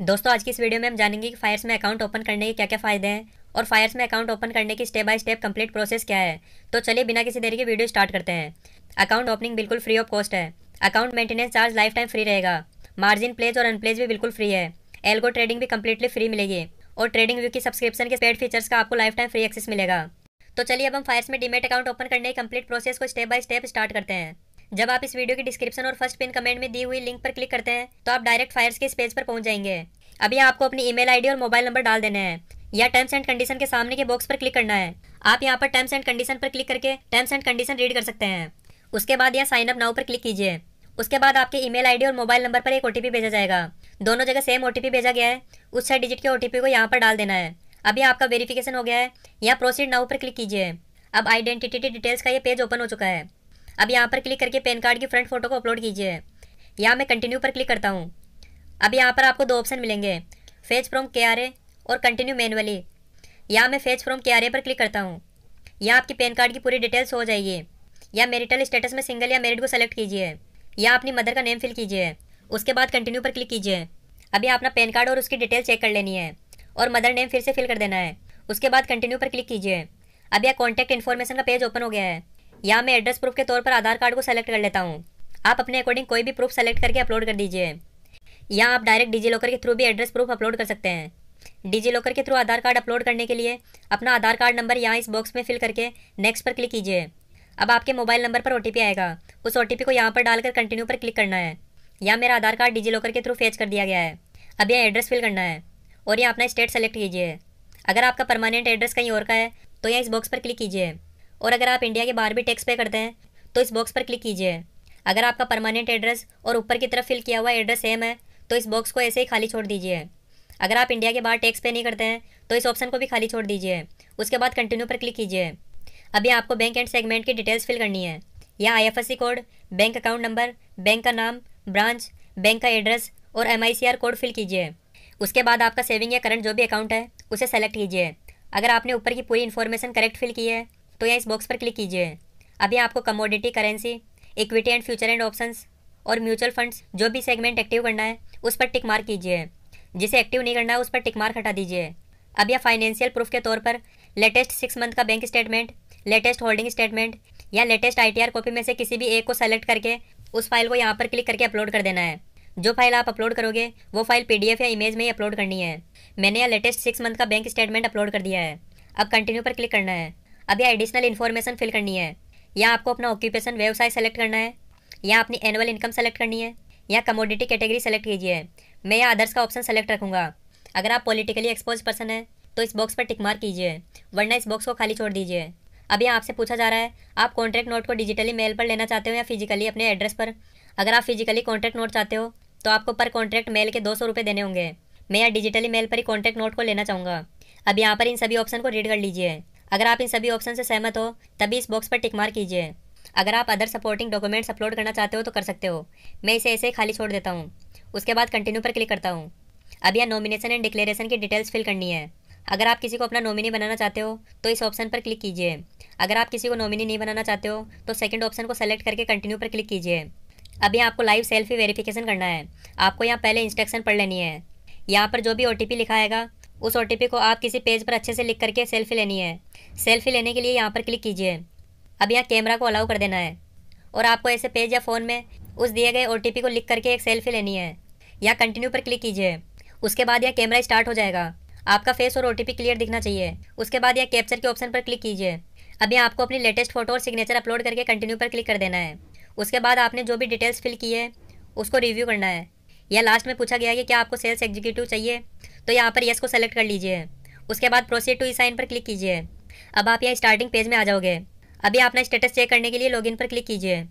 दोस्तों, आज की इस वीडियो में हम जानेंगे कि फायर्स में अकाउंट ओपन करने के क्या क्या फ़ायदे हैं और फायर्स में अकाउंट ओपन करने की step by step complete process क्या है। तो चलिए बिना किसी देरी के वीडियो स्टार्ट करते हैं। अकाउंट ओपनिंग बिल्कुल फ्री ऑफ़ कॉस्ट है। Account maintenance charge lifetime free रहेगा। मार्जिन प्लेज और अनप्लेज भी बिल्कुल फ्री है। एल्गो ट्रेडिंग भी कम्प्लीटली फ्री मिलेगी। और ट्रेडिंग व्यू की सब्सक्रिप्शन के पेड फीचर्स का आपको लाइफ टाइम फ्री एक्सेस मिलेगा। तो चलिए अब हम फायर्स में डीमेट अकाउंट ओपन करने की कंप्लीट प्रोसेस को स्टेप बाय स्टेप स्टार्ट करते हैं। जब आप इस वीडियो की डिस्क्रिप्शन और फ़र्स्ट पिन कमेंट में दी हुई लिंक पर क्लिक करते हैं तो आप डायरेक्ट फायर्स के इस पेज पर पहुँच जाएँगे। अभी आपको अपनी ईमेल आईडी और मोबाइल नंबर डाल देना है। या टर्म्स एंड कंडीशन के सामने के बॉक्स पर क्लिक करना है। आप यहाँ पर टर्म्स एंड कंडीशन पर क्लिक करके टर्म्स एंड कंडीशन रीड कर सकते हैं। उसके बाद यहाँ साइन अप नाउ पर क्लिक कीजिए। उसके बाद आपके ईमेल आईडी और मोबाइल नंबर पर एक ओटीपी भेजा जाएगा। दोनों जगह सेम ओटीपी भेजा गया है। उस छह डिजिट के ओटीपी को यहाँ पर डाल देना है। अभी आपका वेरिफिकेशन हो गया है। यहाँ प्रोसीड नाउ पर क्लिक कीजिए। अब आइडेंटिटी डिटेल्स का ये पेज ओपन हो चुका है। अब यहाँ पर क्लिक करके पैन कार्ड की फ्रंट फ़ोटो को अपलोड कीजिए। यहाँ मैं कंटिन्यू पर क्लिक करता हूँ। अब यहाँ पर आपको दो ऑप्शन मिलेंगे। फ़ेज़ फ्रॉम के और कंटिन्यू मैनुअली यहाँ मैं फ़ेज़ फ्रॉम के पर क्लिक करता हूँ। यहाँ आपकी पैन कार्ड की पूरी डिटेल्स हो जाएगी। या मेरिटल स्टेटस में सिंगल या मेरिट को सेलेक्ट कीजिए। या अपनी मदर का नेम फिल कीजिए। उसके बाद कंटिन्यू पर क्लिक कीजिए। अभी अपना पैन कार्ड और उसकी डिटेल चेक कर लेनी है। और मदर नेम फिर से फिल कर देना है। उसके बाद कंटिन्यू पर क्लिक कीजिए। अब यह कॉन्टैक्ट इन्फॉर्मेशन का पेज ओपन हो गया है। यहाँ मैं एड्रेस प्रूफ के तौर पर आधार कार्ड को सेलेक्ट कर लेता हूँ। आप अपने अकॉर्डिंग कोई भी प्रूफ सेलेक्ट करके अपलोड कर दीजिए। यहाँ आप डायरेक्ट डिजी लॉकर के थ्रू भी एड्रेस प्रूफ अपलोड कर सकते हैं। डिजी लॉकर के थ्रू आधार कार्ड अपलोड करने के लिए अपना आधार कार्ड नंबर यहाँ इस बॉक्स में फिल करके नेक्स्ट पर क्लिक कीजिए। अब आपके मोबाइल नंबर पर ओटीपी आएगा। उस ओटीपी को यहाँ पर डालकर कंटिन्यू पर क्लिक करना है। यहाँ मेरा आधार कार्ड डिजी लॉकर के थ्रू फेच कर दिया गया है। अब यहाँ एड्रेस फिल करना है। और यहाँ अपना स्टेट सेलेक्ट कीजिए। अगर आपका परमानेंट एड्रेस कहीं और का है तो यहाँ इस बॉक्स पर क्लिक कीजिए। और अगर आप इंडिया के बाहर भी टैक्स पे करते हैं तो इस बॉक्स पर क्लिक कीजिए। अगर आपका परमानेंट एड्रेस और ऊपर की तरफ़ फिल किया हुआ एड्रेस सेम है तो इस बॉक्स को ऐसे ही खाली छोड़ दीजिए। अगर आप इंडिया के बाहर टैक्स पे नहीं करते हैं तो इस ऑप्शन को भी खाली छोड़ दीजिए। उसके बाद कंटिन्यू पर क्लिक कीजिए। अभी आपको बैंक एंड सेगमेंट की डिटेल्स फिल करनी है। या I code bank account number bank का नाम ब्रांच बैंक का एड्रेस और एमआईसीआर कोड फिल कीजिए। उसके बाद आपका सेविंग या करंट जो भी अकाउंट है, उसे सेलेक्ट कीजिए। अगर आपने ऊपर की पूरी इन्फॉर्मेशन करेक्ट फिल की है तो यहाँ इस बॉक्स पर क्लिक कीजिए। अभी आपको commodity currency equity and future and options और म्यूचुअल फंड्स जो भी सेगमेंट एक्टिव करना है, उस पर टिक मार्क कीजिए। जिसे एक्टिव नहीं करना है, उस पर टिक मार्क हटा दीजिए। अब यह फाइनेंशियल प्रूफ के तौर पर लेटेस्ट सिक्स मंथ का bank statement latest holding statement या लेटेस्ट आईटीआर कॉपी में से किसी भी एक को सेलेक्ट करके उस फ़ाइल को यहाँ पर क्लिक करके अपलोड कर देना है। जो फ़ाइल आप अपलोड करोगे, वो फ़ाइल पीडीएफ या इमेज में ही अपलोड करनी है। मैंने यह लेटेस्ट सिक्स मंथ का बैंक स्टेटमेंट अपलोड कर दिया है। अब कंटिन्यू पर क्लिक करना है। यह एडिशनल इन्फॉर्मेशन फिल करनी है। या आपको अपना ऑक्यूपेशन व्यवसाय सेलेक्ट करना है। या अपनी एनुअल इनकम सेलेक्ट करनी है। या कमोडिटी कैटेगरी सेलेक्ट कीजिए। मैं यहाँ अदर्स का ऑप्शन सेलेक्ट रखूँगा। अगर आप पॉलिटिकली एक्सपोज पर्सन है तो इस बॉक्स पर टिक मार्क कीजिए। वरना इस बॉक्स को खाली छोड़ दीजिए। अभी आपसे पूछा जा रहा है, आप कॉन्ट्रैक्ट नोट को डिजिटली मेल पर लेना चाहते हो या फिजिकली अपने एड्रेस पर? अगर आप फिजिकली कॉन्ट्रैक्ट नोट चाहते हो तो आपको पर कॉन्ट्रैक्ट मेल के दो सौ रुपये देने होंगे। मैं यहाँ डिजिटली मेल पर ही कॉन्ट्रैक्ट नोट को लेना चाहूँगा। अब यहाँ पर इन सभी ऑप्शन को रीड कर लीजिए। अगर आप इन सभी ऑप्शन से सहमत हो, तभी इस बॉक्स पर टिक मार कीजिए। अगर आप अदर सपोर्टिंग डॉक्यूमेंट्स अपलोड करना चाहते हो तो कर सकते हो। मैं इसे ऐसे खाली छोड़ देता हूँ। उसके बाद कंटिन्यू पर क्लिक करता हूँ। अब यह नॉमिनेशन एंड डिक्लेरेशन की डिटेल्स फिल करनी है। अगर आप किसी को अपना नॉमिनी बनाना चाहते हो तो इस ऑप्शन पर क्लिक कीजिए। अगर आप किसी को नॉमिनी नहीं बनाना चाहते हो तो सेकंड ऑप्शन को सेलेक्ट करके कंटिन्यू पर क्लिक कीजिए। अभी आपको लाइव सेल्फी वेरिफिकेशन करना है। आपको यहाँ पहले इंस्ट्रक्शन पढ़ लेनी है। यहाँ पर जो भी ओटीपी लिखा आएगा उस ओटीपी को आप किसी पेज पर अच्छे से लिख करके सेल्फी लेनी है। सेल्फी लेने के लिए यहाँ पर क्लिक कीजिए। अब यहाँ कैमरा को अलाउ कर देना है। और आपको ऐसे पेज या फ़ोन में उस दिए गए ओटीपी को लिख करके एक सेल्फी लेनी है। या कंटिन्यू पर क्लिक कीजिए। उसके बाद यह कैमरा स्टार्ट हो जाएगा। आपका फेस और ओटीपी क्लियर दिखना चाहिए। उसके बाद यह कैप्चर के ऑप्शन पर क्लिक कीजिए। अभी आपको अपनी लेटेस्ट फ़ोटो और सिग्नेचर अपलोड करके कंटिन्यू पर क्लिक कर देना है। उसके बाद आपने जो भी डिटेल्स फिल की है, उसको रिव्यू करना है। या लास्ट में पूछा गया है कि क्या आपको सेल्स एग्जीक्यूटिव चाहिए? तो यहाँ पर यस को सेलेक्ट कर लीजिए। उसके बाद प्रोसीड टू ई साइन पर क्लिक कीजिए। अब आप यहाँ स्टार्टिंग पेज में आ जाओगे। अभी अपना स्टेटस चेक करने के लिए लॉगिन पर क्लिक कीजिए।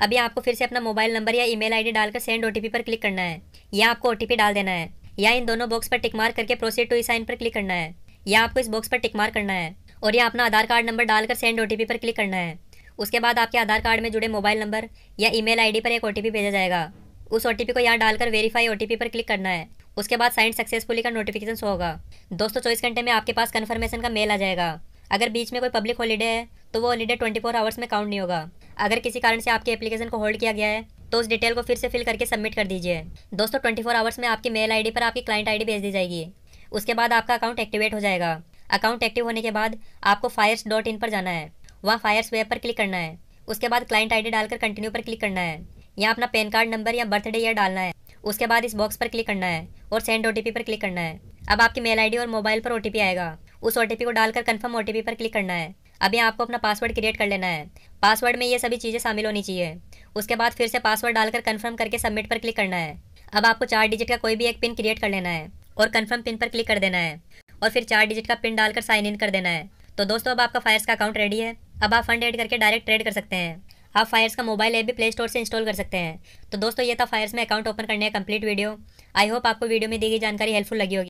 अभी आपको फिर से अपना मोबाइल नंबर या ईमेल आईडी डालकर सेंड ओटीपी पर क्लिक करना है। या आपको ओटीपी डाल देना है। या इन दोनों बॉक्स पर टिक मार्क करके प्रोसीड टू ई साइन पर क्लिक करना है। या आपको इस बॉक्स पर टिक मार्क करना है। और या अपना आधार कार्ड नंबर डालकर सेंड ओटीपी पर क्लिक करना है। उसके बाद आपके आधार कार्ड में जुड़े मोबाइल नंबर या ईमेल आईडी पर एक ओटीपी भेजा जाएगा। उस ओटीपी को यहाँ डालकर वेरीफाई ओटीपी पर क्लिक करना है। उसके बाद साइन सक्सेसफुली का नोटिफिकेशन होगा। दोस्तों, चौबीस घंटे में आपके पास कन्फर्मेशन का मेल आ जाएगा। अगर बीच में कोई पब्लिक हॉलीडे है तो वो हॉलीडे ट्वेंटी फोर आवर्स में काउंट नहीं होगा। अगर किसी कारण से आपके एप्लीकेशन को होल्ड किया गया है तो उस डिटेल को फिर से फिल करके सबमिट कर दीजिए। दोस्तों ट्वेंटी फोर आवर्स में आपकी मेल आईडी पर आपकी क्लाइंट आईडी भेज दी जाएगी। उसके बाद आपका अकाउंट एक्टिवेट हो जाएगा। अकाउंट एक्टिव होने के बाद आपको फायर्स डॉट इन पर जाना है। वहाँ फायर्स वेब पर क्लिक करना है। उसके बाद क्लाइंट आईडी डालकर कंटिन्यू पर क्लिक करना है। यहाँ अपना पैन कार्ड, नंबर या बर्थडे ईयर डालना है। उसके बाद इस बॉक्स पर क्लिक करना है और सेंड ओटीपी पर क्लिक करना है। अब आपकी मेल आईडी और मोबाइल पर ओटीपी आएगा। उस ओटीपी को डालकर कन्फर्म ओ पर क्लिक करना है। अभी आपको अपना पासवर्ड क्रिएट कर लेना है। पासवर्ड में ये सभी चीज़ें शामिल होनी चाहिए। उसके बाद फिर से पासवर्ड डालकर कन्फर्म करके सबमिट पर क्लिक करना है। अब आपको चार डिजिट का कोई भी एक पिन क्रिएट कर लेना है और कन्फर्म पिन पर क्लिक कर देना है। और फिर चार डिजिट का पिन डालकर साइन इन कर देना है। तो दोस्तों, अब आपका फायर्स का अकाउंट रेडी है। अब आप फंड एड करके डायरेक्ट ट्रेड कर सकते हैं। आप फायर्स का मोबाइल ऐप भी प्ले स्टोर से इंस्टॉल कर सकते हैं। तो दोस्तों, ये था फायर्स में अकाउंट ओपन करने का कंप्लीट वीडियो आई होप आपको वीडियो में दी गई जानकारी हेल्पफुल लगी होगी।